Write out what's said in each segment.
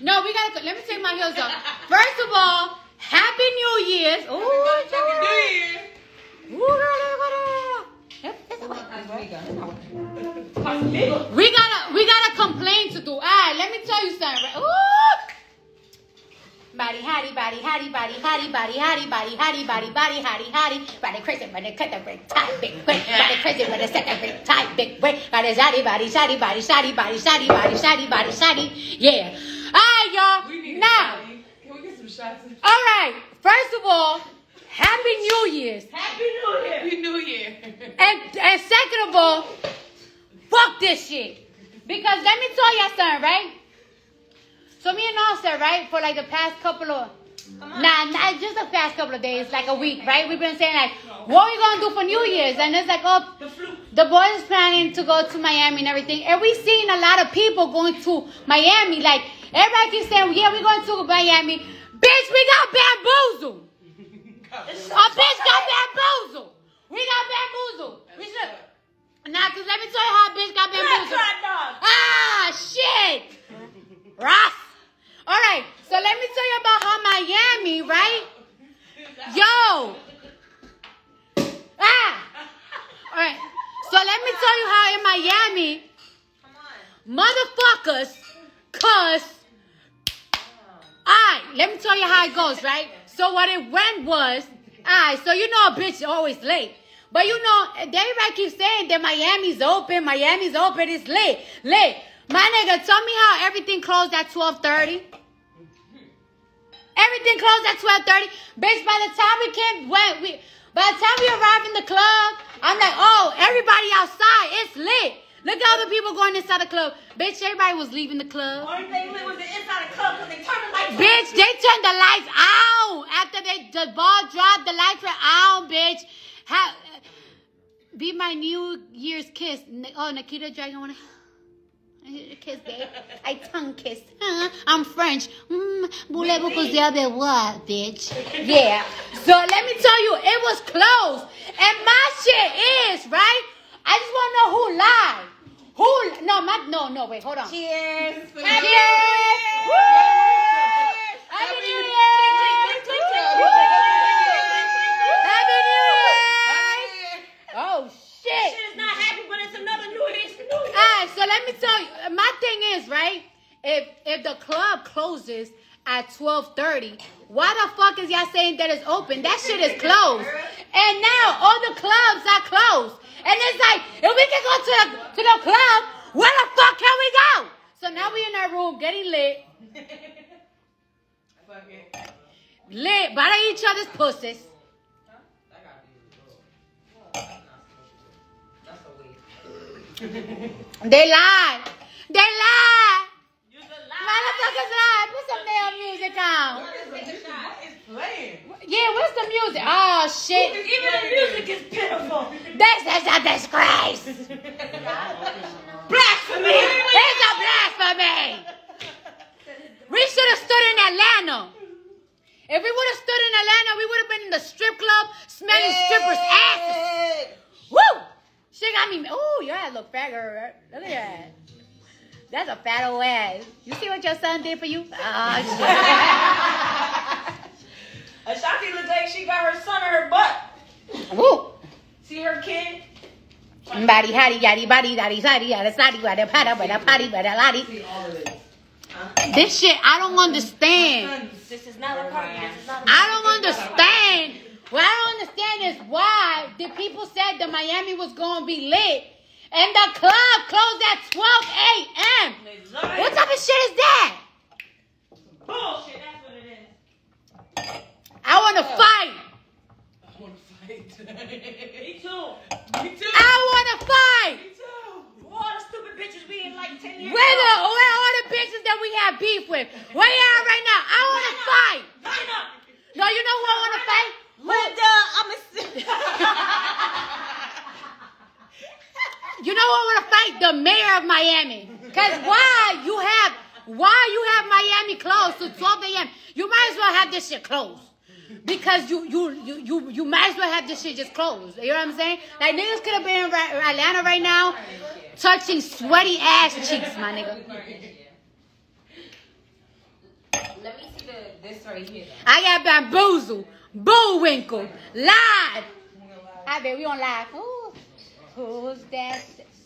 No, we gotta. Let me take my heels off. First of all, Happy New Year's. Ooh, Ooh, girl, we gotta we gotta complain to do. All right, let me tell you something. Ooh. Body, hattie, body, hattie, body, hattie, body, hattie, body, hattie, body, body, hattie, hattie, body crazy, body cut the break, tight, big break, body crazy, body second break, tight, big break, body shady, body, shady, body, shady, body, shady, body, shady, body, shady, yeah. All right, y'all. Now, Can we get some shots? all right. First of all, Happy New Year's. Happy New Year. Happy New Year. And and second of all, fuck this shit. Because let me tell y'all something, right? So me and Offset, right, for like the past couple of nah, not just the past couple of days, like a week, right? We've been saying like, what are we gonna do for New Year's? And it's like, oh, The boys planning to go to Miami and everything. And we've seen a lot of people going to Miami. Like everybody keeps saying, yeah, we're going to Miami. Bitch, we got bamboozled. A bitch got bamboozled. We got bamboozled. We should. Nah, cause let me tell you how a bitch got Black bamboozled. hot dog. Ah, shit. Ross. All right. So let me tell you about how Miami, right? Yo. Ah. All right. So let me tell you how in Miami, motherfuckers, cause. Alright, let me tell you how it goes, right? So what it went was, alright, so you know a bitch always late. But you know, everybody keeps saying that Miami's open, Miami's open, it's late, late. My nigga, tell me how everything closed at 1230. Everything closed at 1230. Bitch, by the time we came, when we, by the time we arrived in the club, I'm like, oh, everybody outside, it's lit. Look at all the people going inside the club. Bitch, everybody was leaving the club. Only thing lit was the inside the club because they turned the lights. Bitch, they turned the lights out after they the ball dropped. The lights were out, bitch. How, be my New Year's kiss. Oh, Nikita Dragun wanna kiss, babe. I tongue kiss. Huh? I'm French. Mm, voulez-vous causer what, bitch? Yeah. So let me tell you, it was closed, and my shit is right. I just wanna know who lied. Who? No, my no, no. Wait, hold on. Cheers. Happy New Year! Woo! Happy New Year! Happy New Year! Oh shit! Shit is not happy, but it's another New Year's. New Year's. Alright, so let me tell you. My thing is right. If if the club closes at twelve thirty, why the fuck is y'all saying that it's open? That shit is closed. And now all the clubs are closed. And it's like if we can go to the to the club, where the fuck can we go? So now we in our room getting lit. Lit by each other's pussies. They lie. They lie. You the lie. Motherfuckers lie. Put some damn music on. Playing? Yeah, what's the music? Oh shit. Even the music is pitiful. This is a disgrace. Blasphemy. It's a blasphemy. We should have stood in Atlanta. If we would have stood in Atlanta, we would have been in the strip club smelling strippers' asses. Woo! She got me. Ooh, your ass look fat, girl. Look at that. That's a fat old ass. You see what your son did for you? Oh, shit. Ashanti Lede, she got her son in her butt. shit. Woo! See her kid? Body, hatty, yaddy, body, yaddy, saddy, yaddy, saddy, yaddy, pada, bada, potty, bada, lotty. See all of this. This shit, I don't understand. This is not a party. This is not a I don't understand. What I don't understand is why the people said that Miami was going to be lit and the club closed at 12 a.m. What type of shit is that? Bullshit, that's what it is. I want to fight. I want to fight. Me too. Me too. I want to fight. Me too. All the stupid bitches we in like 10 years Where the ago. where all the bitches that we have beef with? Where you at right now? I want to fight. Line up. No, you know who I want to fight? Linda, I'm You know who I want to fight? The mayor of Miami. Cause why you have why you have Miami closed to 12 a.m. You might as well have this shit closed. Because you you you you you might as well have this shit just closed. You know what I'm saying? Like niggas could have been in Atlanta right now, touching sweaty ass cheeks, my nigga. Let me see the, this right here. I got bamboozled, bullwinkle, live. I bet we on live. Ooh, who's that?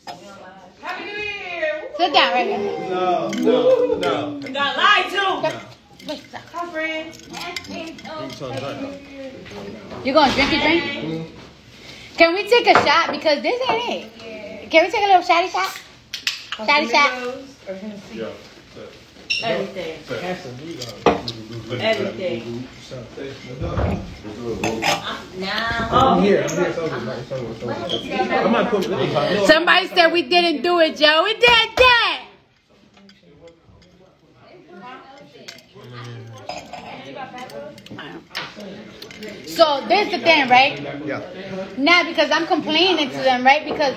Happy New Year. Sit down right here. No, no, no. You got lied to. Wait, Hi, friend. You gonna drink your drink? Can we take a shot because this ain't it? Can we take a little shotty shot? Shotty shot. Yeah. Everything. Everything. Now. I'm here. I'm here. Somebody said we didn't do it, Joe. We did that. So this the thing, right? Yeah. Now because I'm complaining to them, right? Because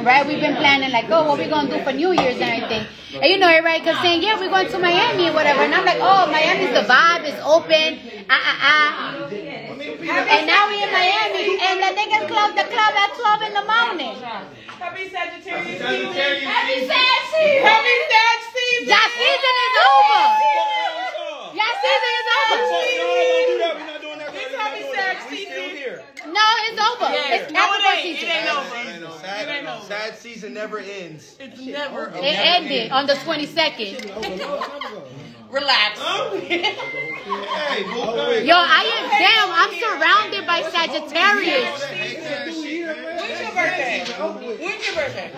right, we've been planning like, oh, what we gonna do for New Year's and everything. And you know, everybody kept saying, yeah, we're going to Miami or whatever. And I'm like, oh, Miami's the vibe, it's open, ah ah ah. And now we in Miami, and the niggas close the club at 12 in the morning. Happy Sagittarius Sagittarius season. Happy season. Sag season. Happy Sag season. Y'all season is over. Y'all season is over. It's happy Sag season. No, it's over. It's No, after it that ain't. It ain't over. Sad, sad season never ends. It's never It oh, ended on the 22nd. Relax. Yo, I am damn. I'm surrounded by Sagittarius. When's your birthday? When's your birthday?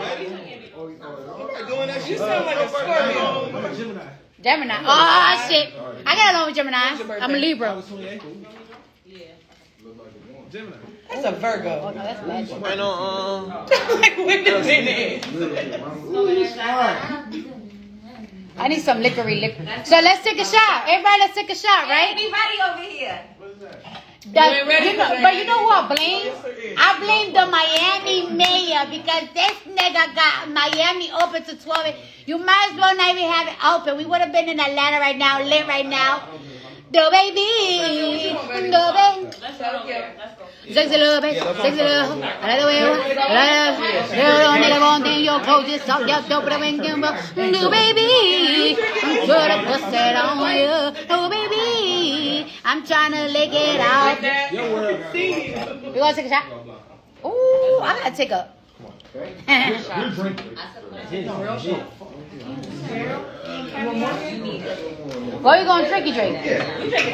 Doing You sound like a Scorpio. Gemini. Oh shit. I got along with Gemini. I'm a Libra. That's a Virgo. Oh, no, that's bad. I know, um, like, wait a minute. I need some liquory liquor. So let's take a shot. Everybody, let's take a shot, right? Anybody over here? That- ain't ready you know, that. but you know what I blame? I blame the Miami mayor because this nigga got Miami open to 12. You might as well not even have it open. We would have been in Atlanta right now, lit right now. The baby, the baby. Sexy love, baby. Sexy love. Another way. Another nigga won't think your coach is up, your dope, but when you No, baby. I'm to bust it on you. Oh, baby. I'm trying to lick it out. You gonna take a shot? Ooh, I gotta take a. what you gonna drinky drink?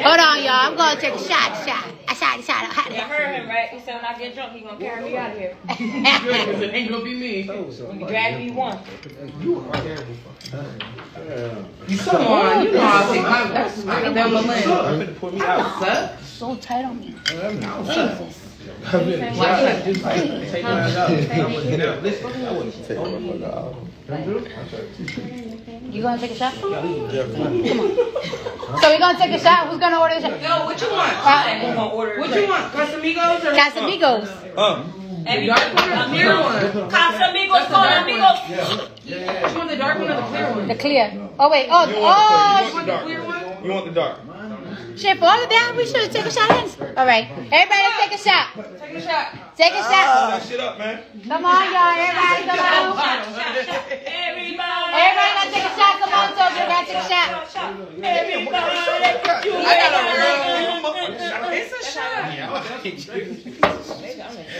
Hold on, y'all. I'm gonna take a shot, shot, a shot, a shot. a I heard him, right? He said when I get drunk, he gonna carry me out of here. It ain't gonna be me. He drag me one. once. Come on, you know I'll take my I down my lane. put me out. so tight on me. Watch that. Just take my ass out. Now, listen, I wouldn't take my out. You gonna take a shot? Come on. So we gonna take a shot. Who's gonna order the shot? Yo, what you want? Uh, order What you want? Casamigos or Casamigos. Uh, Every dark one or the clear one? Casamigos, con amigos. You want the dark one or the clear one? The clear. Oh wait. Oh, you oh. want You want the the clear one? You want the dark. Shit, for all of that, we should take a shot in. All right. Everybody, take a shot. Take a shot. Take a shot. Ah, that shit up, man. Come on, y'all. Everybody, come on. Everybody. Everybody, let's take a shot. Come on, Tokyo. Gotta take a shot. I got a girl. It's a shot.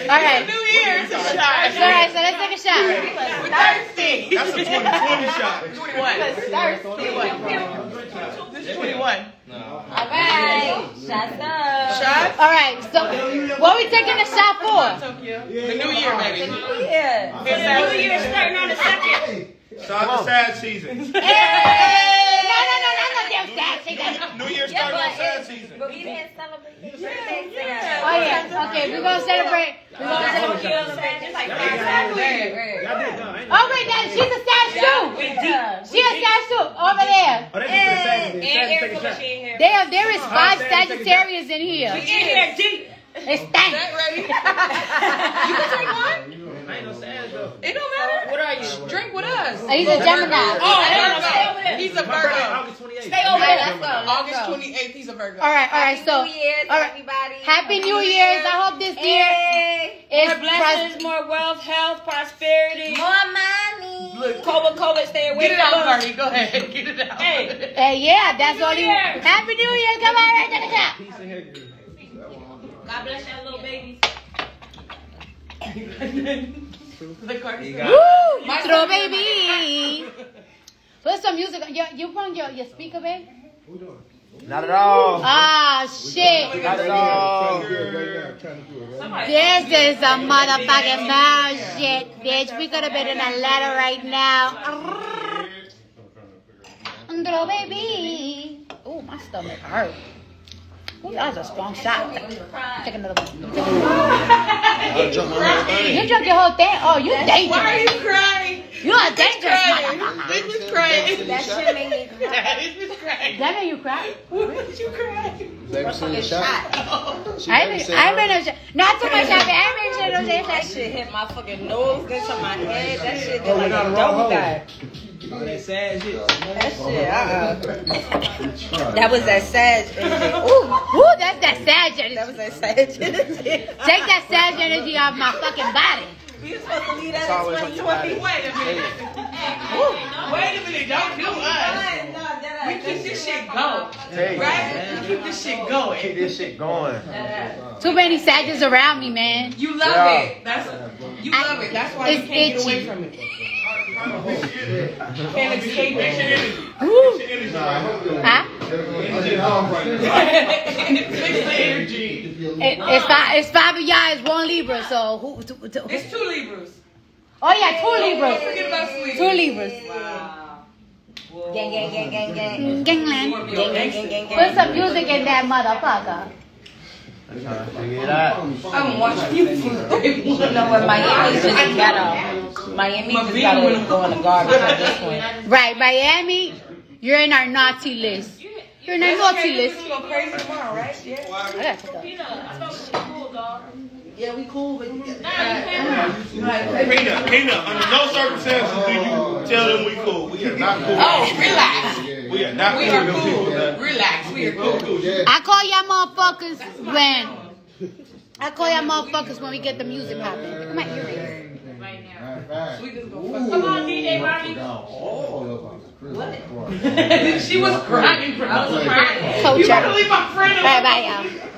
All right. New Year, it's a All shot. right, so let's take a shot. We're thirsty. That's a 2020 shot. 21. This is 21. All right. Shots up. Shots? All right. So, what are we taking a shot for? Tokyo. The New Year, baby. Yeah. New Year's starting on the second. Shout out to sad season. Hey! No, no, no, no, no, damn sad. Say that. New Year starting on but, sad season. but we didn't celebrate your birthday Oh yeah. Okay, we're gonna celebrate. We're gonna celebrate. Just like five Right, right. Oh wait, now she's a sad too. Yeah. She a sad too over there. And Eric she in here. There, there is five Sagittarius in here. We in here deep. It's stank. ready? You can take one. It don't matter. What are you? Drink with us. Oh, he's a Gemini. Oh, I. He's a My birthday Virgo. August 28th. Stay over there. let's go. Let's August 28th, he's a Virgo. All right, all right. Happy So, New Year's, all right. everybody. Happy New Year's. I hope this year Hey. is More blessings, more wealth, health, prosperity. More money. Look, Cola Cola, stay away Get it from out, us. Go ahead. Get it out. Hey. Hey, yeah, that's New all you. Year. Happy New Year. Come on, right to the top. Peace and hair. God bless y'all little babies. The card You is- got Woo! My Throw baby. Put some music. on. You, you put on your, your speaker, babe? Not at all. Ah, shit. Not at all. This is a motherfucking bullshit, bitch. We could have been in Atlanta right now. Throw baby. Oh, my stomach hurt. Ooh, that was a strong shot. Take another one. You drunk your whole thing? Oh, you dangerous. Why are you crying? You a dangerous Crying. motherfucker. This was crying. That shit made me cry. This was crying. That made you cry? What did you cry? Fucking shot. I ain't, I ain't been no shit. Not too much happy. I ain't been shit no shit. That shit hit my fucking nose, then to my head. That shit did oh, like a double dive. That sad shit. That shit, uh-uh. That was that sad energy. Ooh, Woo, that's that sad energy. that was that sad energy. Take that sad energy off my fucking body. We was supposed to leave that It's always on in 2020. Wait a minute. Wait a minute. Don't do us. We keep this shit going. Hey, Right? We keep this shit going. keep this shit going. Too many sadges around me, man. You love Yeah. it. That's you I- love it. That's why you it's can't get away from it. Can't escape it. Huh? Fix the energy. It, it's five. It's five of y'all. It's one Libra. So who? who- who- It's two Libras. oh yeah, two Don't Libras. forget about sweet. Two Libras. Gang, gang, gang, gang, gang. Mm, Gangland. Gang, gang, gang, gang, Put some music in that motherfucker. I'm trying to figure it out. I'm watching you. You know what? Miami's just gotta. Miami just gotta go in the garbage at this point. Right, Miami. You're in our naughty list. You're in our naughty list. go crazy tomorrow, right? Yeah. I gotta take that. Yeah, we cool, but Peanut, Peanut, under no circumstances do you tell them we cool. We are not cool. Oh, relax. We are not We cool. are with them cool. Relax. We are cool. I call y'all motherfuckers when. I call y'all motherfuckers when we get the music popping. Come on, earrings. We just go Come on, DJ Bobby. fuck. Oh. She was crying, bro. I was crying. Coach You better her. leave my friend alone. Bye bye, y'all.